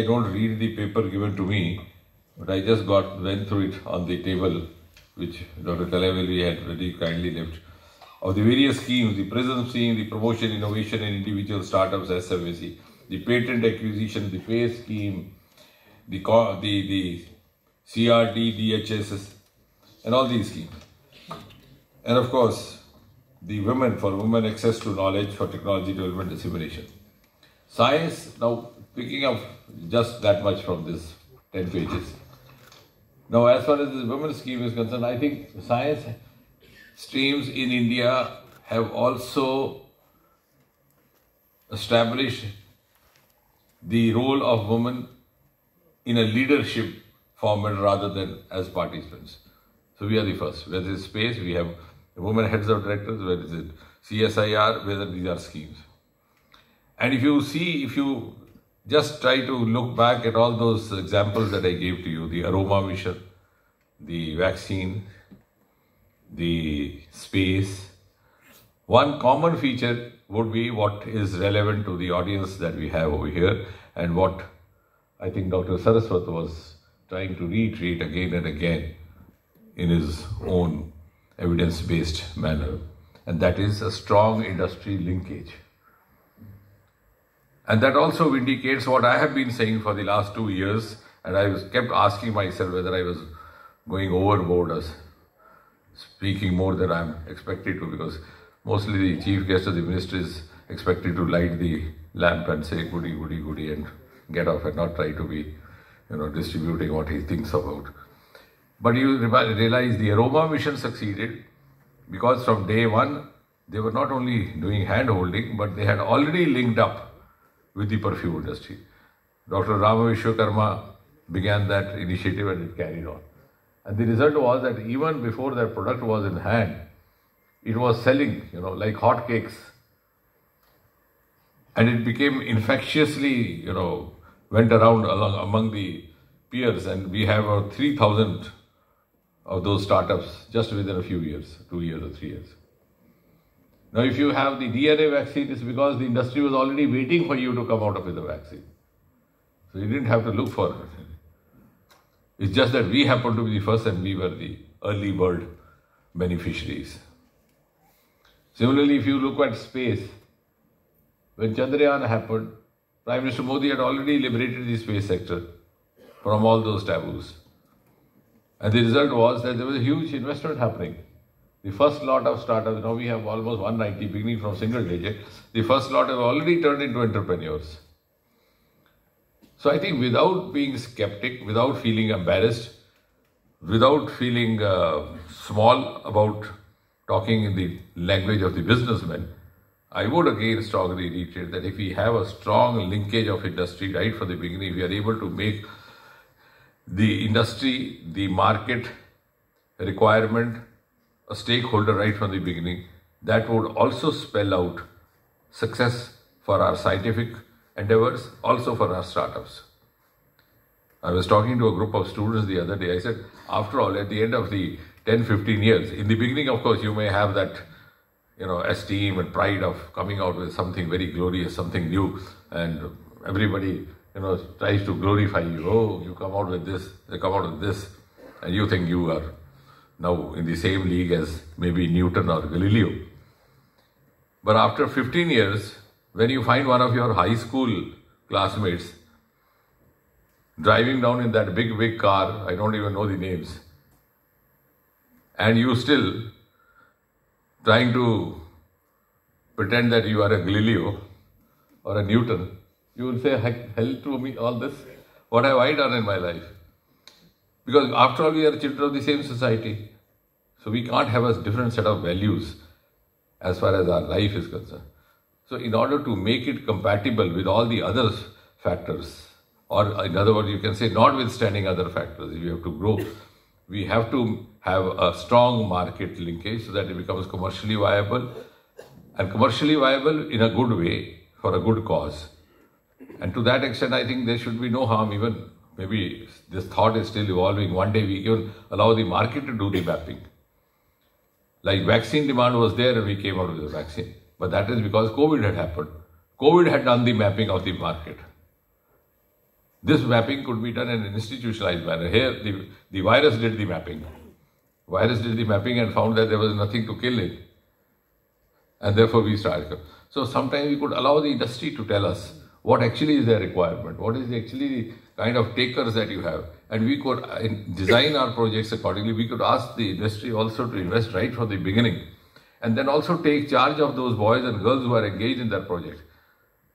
I don't read the paper given to me, but I just got went through it on the table, which Dr. Kalaiselvi had very kindly left, of the various schemes, the PRISM scheme, the promotion, innovation and individual startups SFAC, the patent acquisition, the PACE scheme, the, the, the CRD, and all these schemes. And of course, the women for women access to knowledge for technology development dissemination. Science, now picking up just that much from this 10 pages. Now, as far as the women's scheme is concerned, I think science streams in India have also established the role of women in a leadership format rather than as participants. So we are the first. Whether it's space, we have women heads of directors, whether it's CSIR, whether these are schemes. And if you see, if you just try to look back at all those examples that I gave to you, the aroma mission, the vaccine, the space, one common feature would be what is relevant to the audience that we have over here and what I think Dr. Saraswat was trying to reiterate again and again in his own evidence-based manner. And that is a strong industry linkage. And that also indicates what I have been saying for the last two years, and I was kept asking myself whether I was going overboard as speaking more than I'm expected to, because mostly the chief guest of the minister is expected to light the lamp and say goody, goody, goody, and get off and not try to be, you know, distributing what he thinks about. But you realize the aroma mission succeeded because from day one, they were not only doing hand holding, but they had already linked up with the perfume industry. Dr. Rama Vishwakarma began that initiative and it carried on. And the result was that even before that product was in hand, it was selling, you know, like hotcakes. And it became infectiously, you know, went around along among the peers, and we have uh, 3,000 of those startups just within a few years, two years or three years. Now, if you have the DNA vaccine, it's because the industry was already waiting for you to come out with the vaccine. So you didn't have to look for it. It's just that we happened to be the first and we were the early bird beneficiaries. Similarly, if you look at space, when Chandrayaan happened, Prime Minister Modi had already liberated the space sector from all those taboos. And the result was that there was a huge investment happening. The first lot of startups, now we have almost 190 beginning from single digit. The first lot have already turned into entrepreneurs. So I think without being skeptic, without feeling embarrassed, without feeling uh, small about talking in the language of the businessman, I would again strongly reiterate that if we have a strong linkage of industry right from the beginning, we are able to make the industry, the market requirement, a stakeholder right from the beginning, that would also spell out success for our scientific endeavors, also for our startups. I was talking to a group of students the other day. I said, after all, at the end of the 10, 15 years, in the beginning, of course, you may have that, you know, esteem and pride of coming out with something very glorious, something new, and everybody, you know, tries to glorify you. Oh, you come out with this, they come out with this, and you think you are now in the same league as maybe Newton or Galileo. But after 15 years, when you find one of your high school classmates driving down in that big, big car, I don't even know the names, and you still trying to pretend that you are a Galileo or a Newton, you will say, hell to me, all this. What have I done in my life? Because after all, we are children of the same society. So we can't have a different set of values as far as our life is concerned. So in order to make it compatible with all the other factors, or in other words, you can say notwithstanding other factors, if you have to grow, we have to have a strong market linkage so that it becomes commercially viable and commercially viable in a good way for a good cause. And to that extent, I think there should be no harm even maybe this thought is still evolving. One day we even allow the market to do the mapping. Like vaccine demand was there and we came out with the vaccine. But that is because COVID had happened. COVID had done the mapping of the market. This mapping could be done in an institutionalized manner. Here, the, the virus did the mapping. Virus did the mapping and found that there was nothing to kill it. And therefore we started. So sometimes we could allow the industry to tell us what actually is their requirement, what is actually the kind of takers that you have. And we could uh, design our projects accordingly. We could ask the industry also to invest right from the beginning. And then also take charge of those boys and girls who are engaged in that project.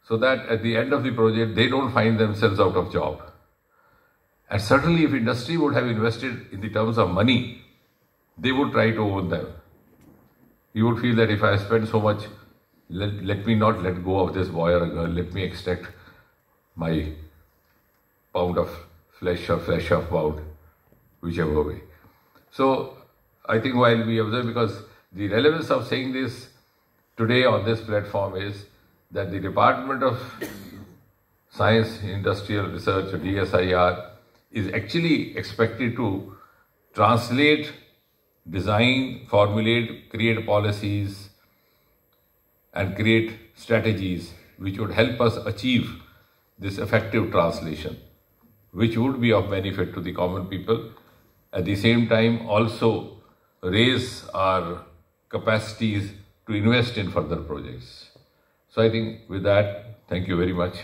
So that at the end of the project, they don't find themselves out of job. And certainly if industry would have invested in the terms of money, they would try to own them. You would feel that if I spend so much, let, let me not let go of this boy or a girl, let me extract my pound of flesh or flesh of pound, whichever way. So I think while we observe, because the relevance of saying this today on this platform is that the Department of Science, Industrial Research, DSIR, is actually expected to translate design, formulate, create policies, and create strategies which would help us achieve this effective translation, which would be of benefit to the common people. At the same time, also raise our capacities to invest in further projects. So I think with that, thank you very much.